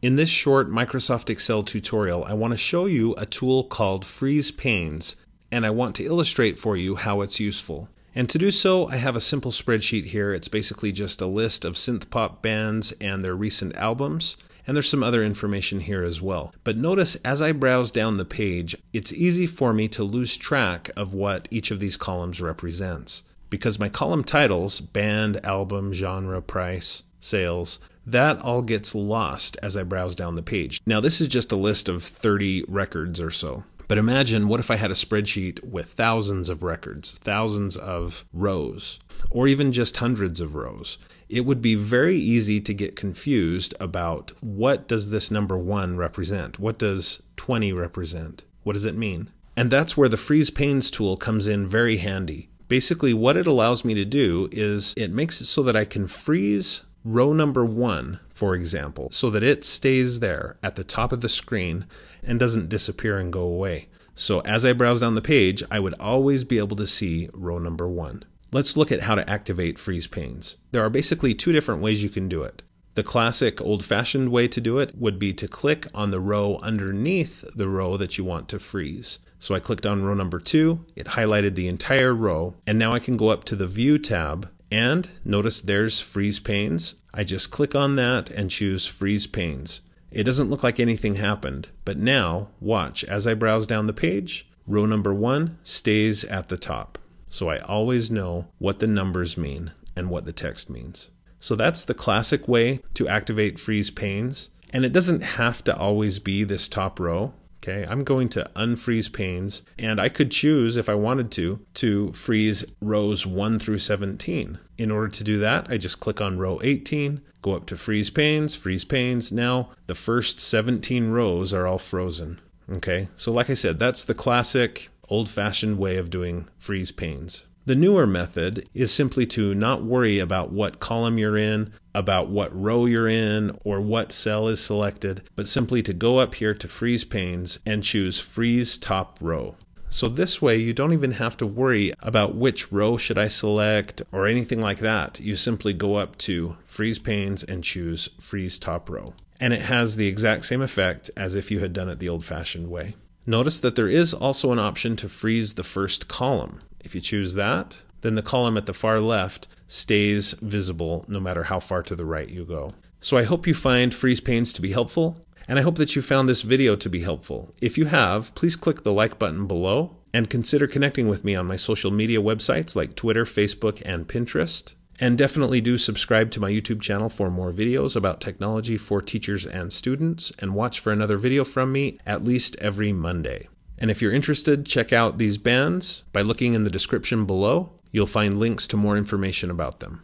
In this short Microsoft Excel tutorial, I want to show you a tool called Freeze Panes, and I want to illustrate for you how it's useful. And to do so, I have a simple spreadsheet here. It's basically just a list of synth pop bands and their recent albums. And there's some other information here as well. But notice as I browse down the page, it's easy for me to lose track of what each of these columns represents. Because my column titles, band, album, genre, price, sales, that all gets lost as I browse down the page. Now, this is just a list of 30 records or so. But imagine what if I had a spreadsheet with thousands of records, thousands of rows, or even just hundreds of rows. It would be very easy to get confused about what does this number 1 represent? What does 20 represent? What does it mean? And that's where the freeze panes tool comes in very handy. Basically, what it allows me to do is it makes it so that I can freeze row number one, for example, so that it stays there at the top of the screen and doesn't disappear and go away. So as I browse down the page, I would always be able to see row number one. Let's look at how to activate freeze panes. There are basically two different ways you can do it. The classic old fashioned way to do it would be to click on the row underneath the row that you want to freeze. So I clicked on row number two, it highlighted the entire row, and now I can go up to the View tab and notice there's freeze panes. I just click on that and choose freeze panes. It doesn't look like anything happened, but now watch as I browse down the page, row number one stays at the top. So I always know what the numbers mean and what the text means. So that's the classic way to activate freeze panes. And it doesn't have to always be this top row. Okay, I'm going to unfreeze panes and I could choose if I wanted to to freeze rows 1 through 17. In order to do that, I just click on row 18, go up to freeze panes, freeze panes. Now the first 17 rows are all frozen. Okay, so like I said, that's the classic old fashioned way of doing freeze panes. The newer method is simply to not worry about what column you're in, about what row you're in, or what cell is selected, but simply to go up here to Freeze Panes and choose Freeze Top Row. So this way you don't even have to worry about which row should I select or anything like that. You simply go up to Freeze Panes and choose Freeze Top Row. And it has the exact same effect as if you had done it the old fashioned way. Notice that there is also an option to freeze the first column. If you choose that, then the column at the far left stays visible no matter how far to the right you go. So I hope you find freeze panes to be helpful, and I hope that you found this video to be helpful. If you have, please click the like button below and consider connecting with me on my social media websites like Twitter, Facebook, and Pinterest. And definitely do subscribe to my YouTube channel for more videos about technology for teachers and students, and watch for another video from me at least every Monday. And if you're interested, check out these bands by looking in the description below. You'll find links to more information about them.